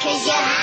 Cause you're.